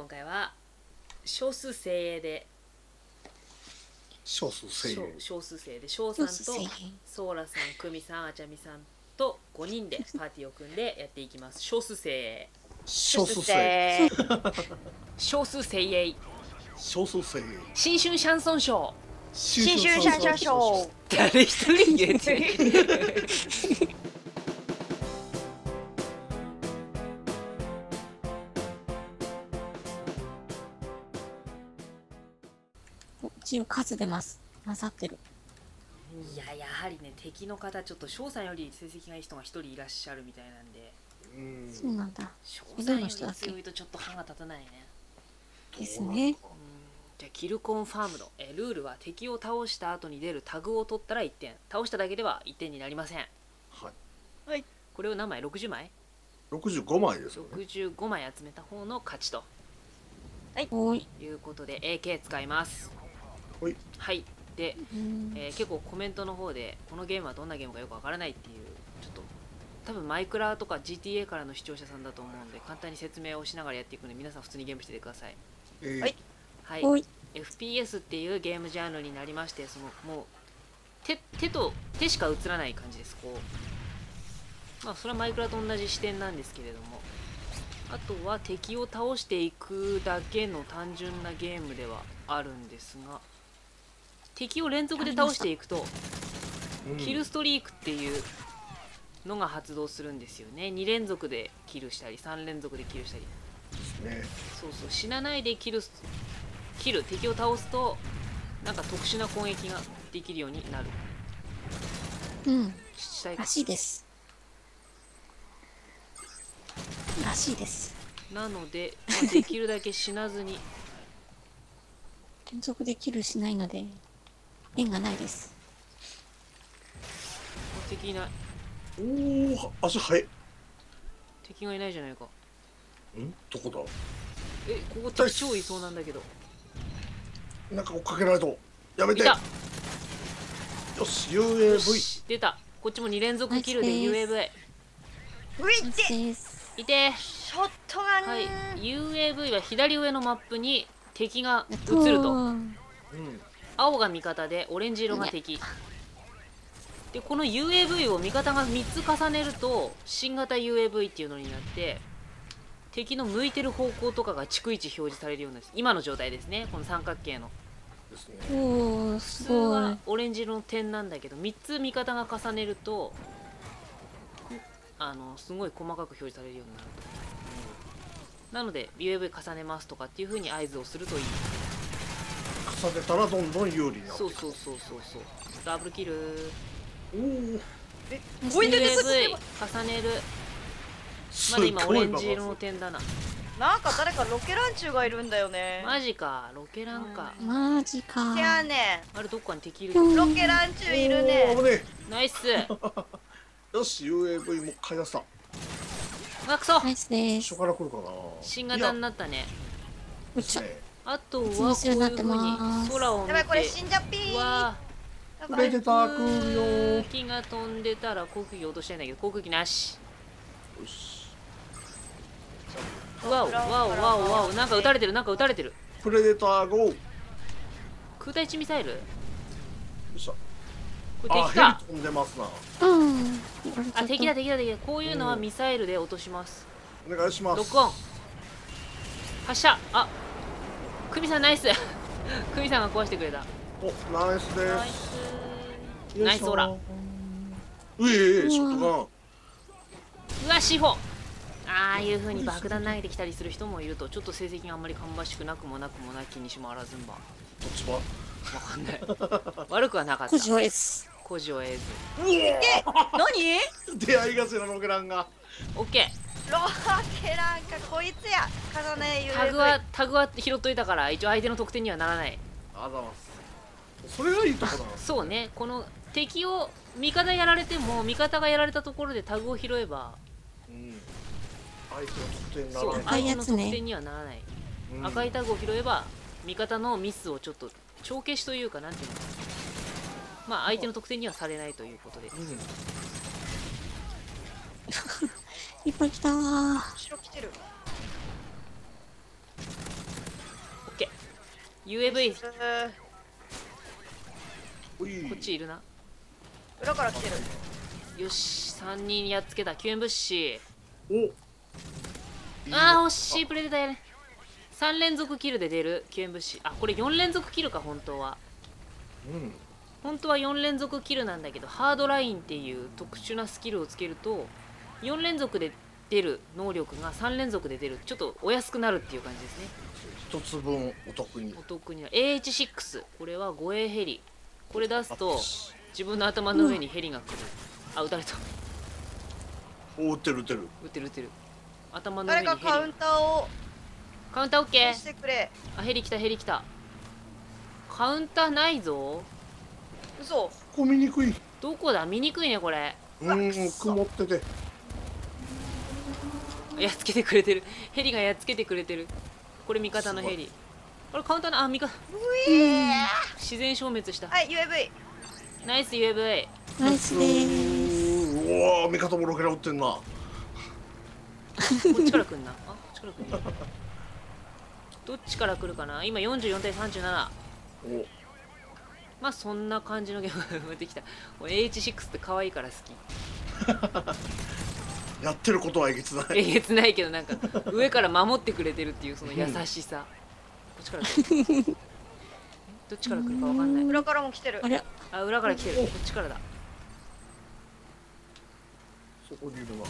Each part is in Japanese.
今回は少数精鋭で。少数精少鋭。少数精鋭で。翔さんとソーラさん、クミさん、あちゃみさんと5人でパーティーを組んでやっていきます。少数精鋭。少数精鋭。少数精鋭。少数精鋭。新春シャンソンショー新新春シャンシャンショー誰一人言えて一応数出ます。混ざってる。いややはりね敵の方ちょっと翔さんより成績がいい人が一人いらっしゃるみたいなんで。うん。そうなんだ。翔さんより強いとちょっと歯が立たないね。ですね。じゃあキルコンファームドえルールは敵を倒した後に出るタグを取ったら1点。倒しただけでは1点になりません。はい。これを何枚？60枚？65枚ですよね。65枚集めた方の勝ちと。おい。いうことで AK 使いますほい。はい。で、うん。えー結構コメントの方でこのゲームはどんなゲームかよくわからないっていうちょっと多分マイクラとか GTA からの視聴者さんだと思うんで簡単に説明をしながらやっていくので皆さん普通にゲームしててください。えー。はい。はい。おい。FPS っていうゲームジャンルになりましてそのもう手手と手しか映らない感じですこう。まあそれはマイクラと同じ視点なんですけれども。あとは敵を倒していくだけの単純なゲームではあるんですが敵を連続で倒していくとうん。キルストリークっていうのが発動するんですよね。2連続でキルしたり3連続でキルしたり。ですね。そうそう。死なないでキルすキル敵を倒すとなんか特殊な攻撃ができるようになる。うん。したいからしいです。らしいです。なので、まあできるだけ死なずに。連続でキルしないので縁がないです。敵いない。おお足速い。敵がいないじゃないか。ん？どこだ？えここ敵超いそうなんだけど。なんか追っかけられとやめて。よしよ UAV し出た。こっちも2連続キルで UAV ういて。ショットガン、はい。UAV は左上のマップに敵が映ると。うん青が味方でオレンジ色が敵。でこの UAV を味方が3つ重ねると新型 UAV っていうのになって敵の向いてる方向とかが逐一表示されるようになる。今の状態ですね。この三角形の。おー普通すごはいオレンジ色の点なんだけど3つ味方が重ねるとあのすごい細かく表示されるようになる。と、なので UAV 重ねますとかっていう風に合図をするといい重ねたらどんどん有利になそうそうそうそうそう。ダブルキル。おおおいでて UAV 重ねる。まだ今オレンジ色の点だな。なんか誰かロケランチューがいるんだよね。マジか。ロケランか。マジか。せやね。あれどっかに敵いるロケランチューいるね。おー危ねナイス。え よし UAV もう一回出した。あくそ。ナイスで初すから来るかな。新型になったね。うちゃねあとはこういうに空を見やばいこれて死んじゃっぴー。うわやばいプレデター。空気が飛んでたら航空機落としたいんだけど航空機なし。よし。わおわおわお。わおなんか撃たれてるなんか撃たれてる。プレデター GO よ空対地ミサイル？っしゃ。これあ敵か飛んでますな。うん。あ敵だ敵だ敵だ。こういうのはミサイルで落とします。お願いします。ロックオン発射。あクミさんナイス。クミさんが壊してくれた。おナイスでナイすスナイスオラ。うえええショットガンうわシフォああいう風に爆弾投げてきたりする人もいるとちょっと成績があんまり芳しくなくもなくもなきにしもあらずんば。どっちばわかんない。悪くはなかった。古城です孤児を得ず。何？出会いがせなロケランが OK ロケランかこいつや重ね UAV タグはタグは拾っといたから一応相手の得点にはならない。あざます。それがいいとこだな。そうね。この敵を味方やられても味方がやられたところでタグを拾えばうん。相手の得点にならない。相手の得点にはならない、うん。赤いタグを拾えば味方のミスをちょっと帳消しというかなんていうの。かなまあ相手の得点にはされないということで。うんいっぱい来たー。後ろ来てる UAV うーおい。こっちいるな。裏から来てる。よし。3人やっつけた。救援物資。お。あー惜しい。プレデターやね。3連続キルで出る。救援物資。あこれ4連続キルか本当は。うん。本当は4連続キルなんだけどハードラインっていう特殊なスキルをつけると4連続で出る能力が3連続で出る。ちょっとお安くなるっていう感じですね。一つ分お得に。お得にな AH6 これは護衛ヘリ。これ出すと自分の頭の上にヘリが来る。あ撃たれた。お撃ってる撃ってる。撃ってる撃ってる。頭の上誰にヘリかカウンターをカウンターオッケー。してくれ。あヘリ来たヘリ来た。カウンターないぞ。嘘。ここ見にくい。どこだ？見にくいねこれ。うん曇っててやっつけてくれてる。ヘリがやっつけてくれてる。これ味方のヘリ。これカウンターのあ味方。自然消滅した。はい UAV ナイス UAV ナイスでーす。うわ味方もロケラ撃ってんな。こっちから来んな。あこっちから来んな。どっちから来るかな？今44対37お。まあそんな感じのゲームが生まれてきた。もう H6 って可愛いから好き やってることはえげつない。えげつないけどなんか上から守ってくれてるっていうその優しさ、こっちから来る。どっちから来るかわかんない。裏からも来てる。あれ？あ裏から来てる。こっちからだ。そこにいるな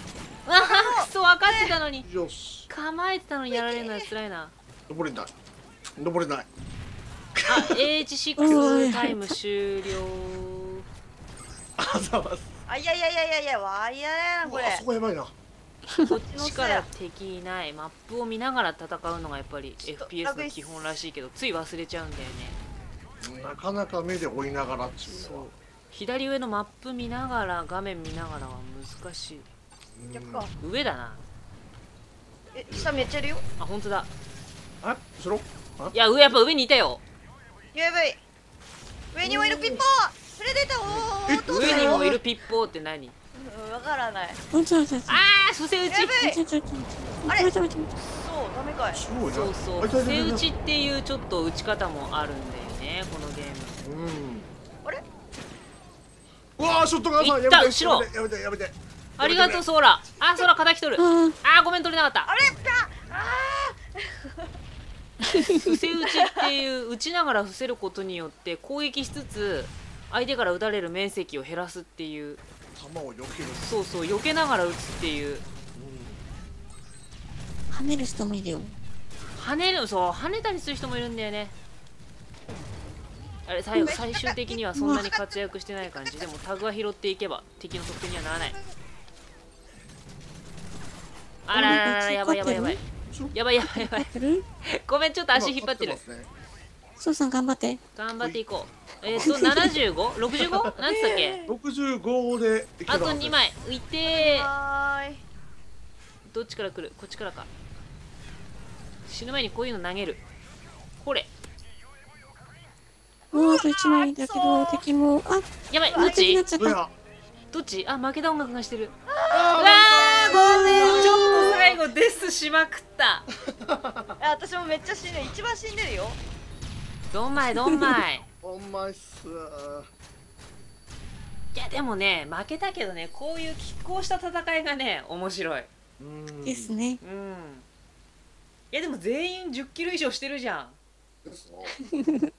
ああクソ分かってたのに。よし構えてたのにやられるのは辛いな。登れない。登れない。あ H6 タイム終了。あざますあいやいやいやいやいやわいややなこれ。うわそこやばいな。こっちから敵いないマップを見ながら戦うのがやっぱり FPS の基本らしいけどつい忘れちゃうんだよね。なかなか目で追いながらっていう左上のマップ見ながら画面見ながらは難しい。逆か。上だな。え下めっちゃいるよ。あ本当だ。あ後ろ？あ？いや上やっぱ上にいたよ。UAV 上にもいるピッポープレデターおお上にもいるピッポーって何？うんわからない。うんちょちょちょああ伏せ撃ちあれ？そうダメかい。そうそう。あいたい伏せたいた。撃ちっていうちょっと撃ち方もあるんだよねこのゲーム。うん。あれ？うわーショットガンさんやめて後ろ。やめてやめてありがとうソーラ。あソーラ敵取る。あーあーごめん取れなかった。あれ？あ伏せ撃ちっていう撃ちながら伏せることによって攻撃しつつ相手から撃たれる面積を減らすっていう。弾を避ける。そうそう避けながら撃つっていう。跳ねる人もいるよ。跳ねるそう跳ねたりする人もいるんだよね。あれ最後最終的にはそんなに活躍してない感じ。でもタグは拾っていけば敵の得点にはならない。あららららやばいやばいやばい。やばいやばいやばい。ごめんちょっと足引っ張ってるそうさん頑張って。頑張っていこう。えっ、と 75?65? なんつったっけ？65でいけあとるはず2枚。浮いてどっちから来る？こっちからか。死ぬ前にこういうの投げる。ほれ。もうあと一枚だけど、敵も、あ、やばい。どっちっちゃった。うわどっち？あ負けた音楽がしてる。うあわーごめん。ちょっと最後デスしまくった。え私もめっちゃ死んでる一番死んでるよどんまいどんまい。まい っす。いやでもね負けたけどねこういう拮抗した戦いがね面白い。うん。ですね。うん。いやでも全員10キロ以上してるじゃん。ですな 頑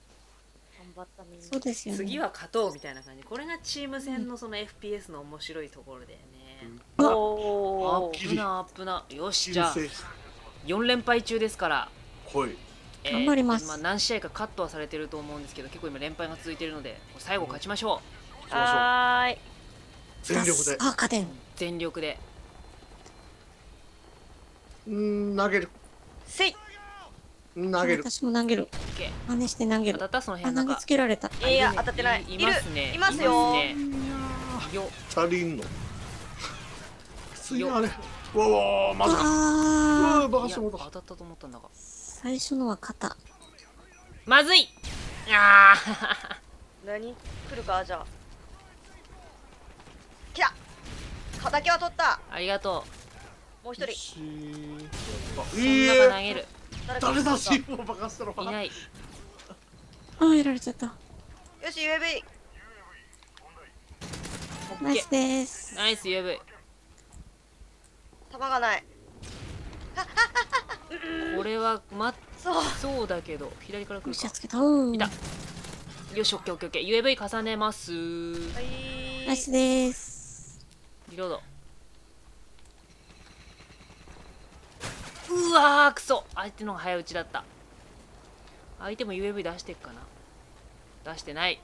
張ったみんな。そうですよね。次は勝とうみたいな感じ。これがチーム戦のその FPS の面白いところだよね、うわ。アおーップなアップな。よしじゃあ人4連敗中ですから、生はい。えー頑張ります。あ、何試合かカットはされてると思うんですけど結構今連敗が続いているので最後勝ちましょ行きまはーい。全力で。あ、勝てん。う。全力で。うん投げる。せい。投げる。私も投げる。真似して投げる。当たったそのあ、投げ辺なんかつけられた。いや当たってない。いいますね。いますよ。ね。よ。足りんの？次はねうわうわまずかうあわバカしてもうた当たったと思ったんだが。ー、最初のは肩。まずい。あー。何？来るか？じゃあ。来た！畑は取った！ありがともう一人。し。あうそんなが投えげる。誰か誰だ？来た？しもうバカしたのかいない。ああ、やられちゃった。よし UAV ナイスです。ナイス UAV 弾がない これはまそう。そうだけど左から来るか。つけた。おーいた。よしオッケーオッケーオッケー。UAV 重ねます。はい。ナイスです。リロード。うわーくそ。相手の方が早打ちだった。相手も UAV 出してっかな。出してない。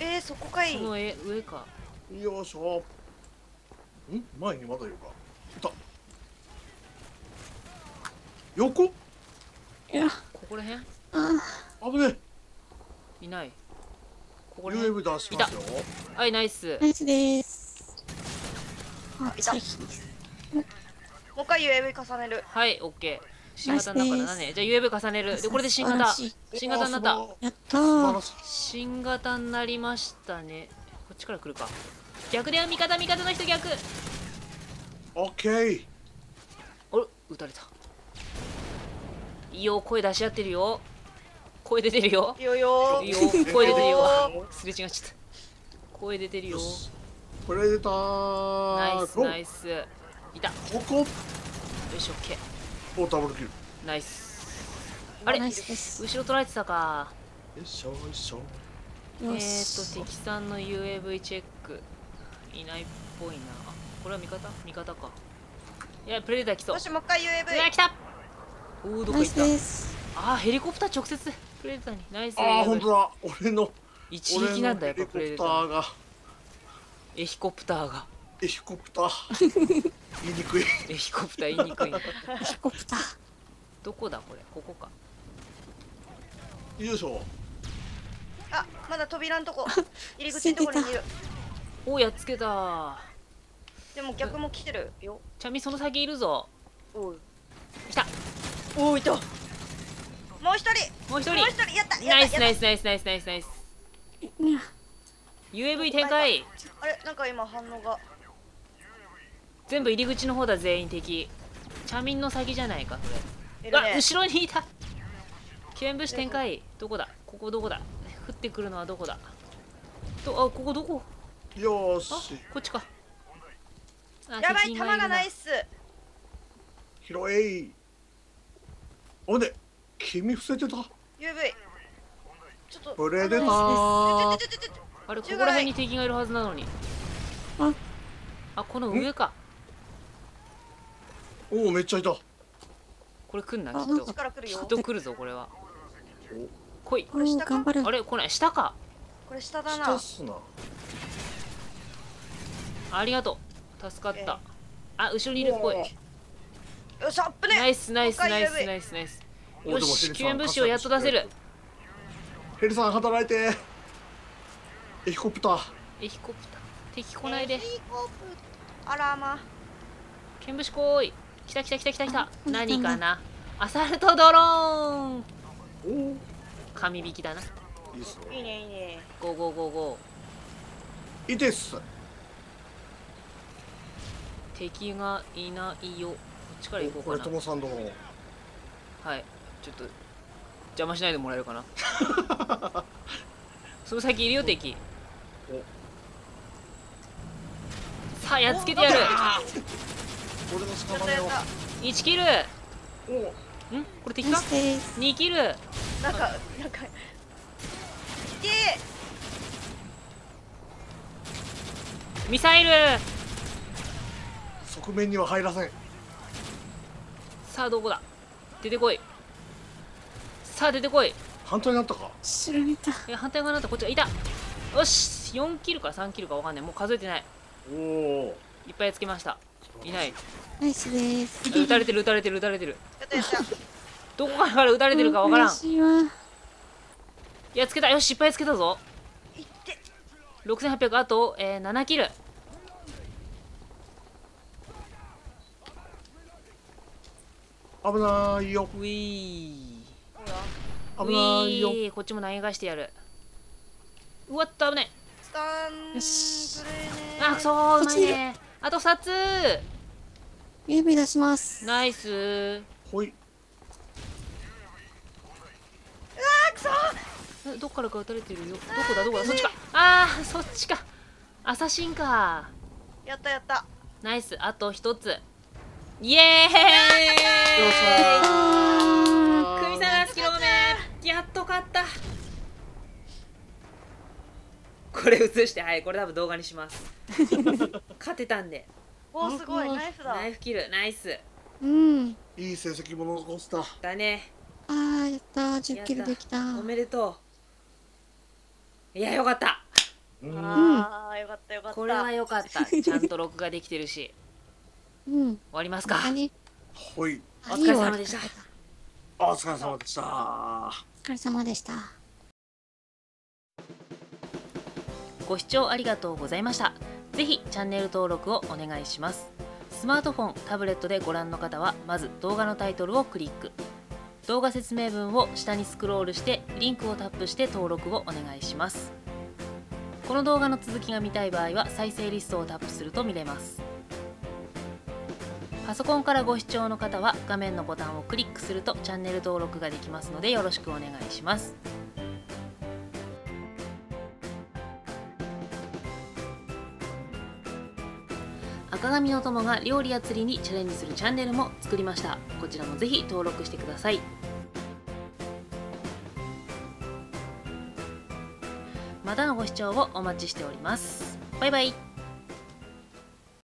えー、そこかい。その上上か。よいしょん？前にまだいるか。いた。横。いや、ここら辺？あ危ねいない。ここら辺？UAV 出しますよ。はいナイス。ーナイスです。あ、いた。もう一回 UAV 重ねる。はいオッケー。新型の中だね。じゃあ UAV 重ねる。でこれで新型。新型になった。やった新型になりましたね。こっちから来るか逆だよ味方味方の人逆。オッケー。あれ撃たれた。いいよ声出し合ってるよ。声出てるよ。いいよよ。いいよ。声出てるよ。すれ違っちゃった。声出てるよ。よし。プレデター。ナイスナイス。いた。よこ。こしオッケー。おダブルキル。ナイス。あれ？ナイスです。後ろ取られてたか。よいしょよいしょ。えよーし。と敵さんの UAV チェックいないっぽいな。あこれは味方？味方か。いやプレデター来そう。よしもう一回うわ UAV 来た。おおどこナイス行ったです。あーヘリコプター直接？プレデターに。ナイスああ本当だ。俺の一撃なんだやっぱプレデターーが。エヒコプターが。エヒコプター。言いにくい。エヒコプター言いにくいな。ヘリコプター。どこだこれ？ここか。よいしょ。あまだ扉のとこ。入り口のところにいるおおやっつけた。でも逆も来てるよ。ちゃみその先いるぞ。おい。来た。おおいた。もう一人。もう一人。もう一人。やったナイスナイススナイスナイスナイスナイス。いや、UAV 展開。あれなんか今反応が。全部入り口の方だ全員敵。チャミンの先じゃないかそれ。ね。後ろにいた。救援物資展開。どこだ？ここどこだ？降ってくるのはどこだ？とあここどこ？あよーし。こっちか。あやばい敵弾がないっるす拾え。おで君伏せてた。UV ちょっと。プレデタあれここら辺に敵がいるはずなのにああこの上かおおめっちゃいたこれ来んなきあっとこっちから来るきよっと来るぞこれは来いおー、頑張るあ。れ来ない下かこれ下だ下なっすなありがとう。助かった。ええ。あ後ろにいるっぽい。よしアップね。ナイスナイスナイスナイスナイス。およし救援物資をやっと出せる。ヘリさん働いて。エヒコプター。エヒコプター。敵来ないで。あらま救援物資来い。来た来た来た来た来た。あ何かな？アサルトドローン。おお神引きだな。いいね。いいねゴーゴーゴーゴー。いてっす敵がいないよ。こっちから行ここれとうかなもさんどの？はい。ちょっと邪魔しないでもらえるかな？その先いるよ敵。さあやっつけてやる。俺の屍をたやった1キル。お。ん？これ敵か？ナイスです。2キル。なんかなんかいけミサイル側面には入らせん。さあどこだ？出てこい。さあ出てこい。反対になったか？後ろにいた。え反対側になったこっちがいた。よし！4キルか3キルかわかんない。もう数えてない。おおいっぱいつけました。いない。ナイスです。撃たれてる撃たれてる撃たれてる。やったやった。どこから撃たれてるかわからん。いわ。やっつけた。よしいっぱいつけたぞ。いって。6800あと、えー、7キル危ないよ。うい危ないよ。こっちも投げ返してやる。うわっと危ない。スタンよしあくそうまいね。あと2つ。指出します。ナイス。ほい。うわくそどっからか撃たれてるよ。どこだどこだそっちか。あーそっちか。アサシンか。やったやった。ナイス。あと1つ。イエーイ。よっしゃ組み下がらすきローメやっと勝った。これ映してはいこれ多分動画にします。勝てたんで。おーすごい。ナイスだ。ナイフキルナイス。うん。いい成績も残した。だね。あーやったー。10キルできた。おめでとう。いやよかった。うんあーよかったよかった。これはよかった。ちゃんと録画できてるしうん。終わりますか。あねほい。お疲れ様でした。お疲れ様でした。お疲れ様でした。ご視聴ありがとうございました。ぜひチャンネル登録をお願いします。スマートフォンタブレットでご覧の方はまず動画のタイトルをクリック。動画説明文を下にスクロールしてリンクをタップして登録をお願いします。この動画の続きが見たい場合は再生リストをタップすると見れますパソコンからご視聴の方は画面のボタンをクリックするとチャンネル登録ができますのでよろしくお願いします。赤髪の友が料理や釣りにチャレンジするチャンネルも作りました。こちらもぜひ登録してください。またのご視聴をお待ちしております。バイバイ。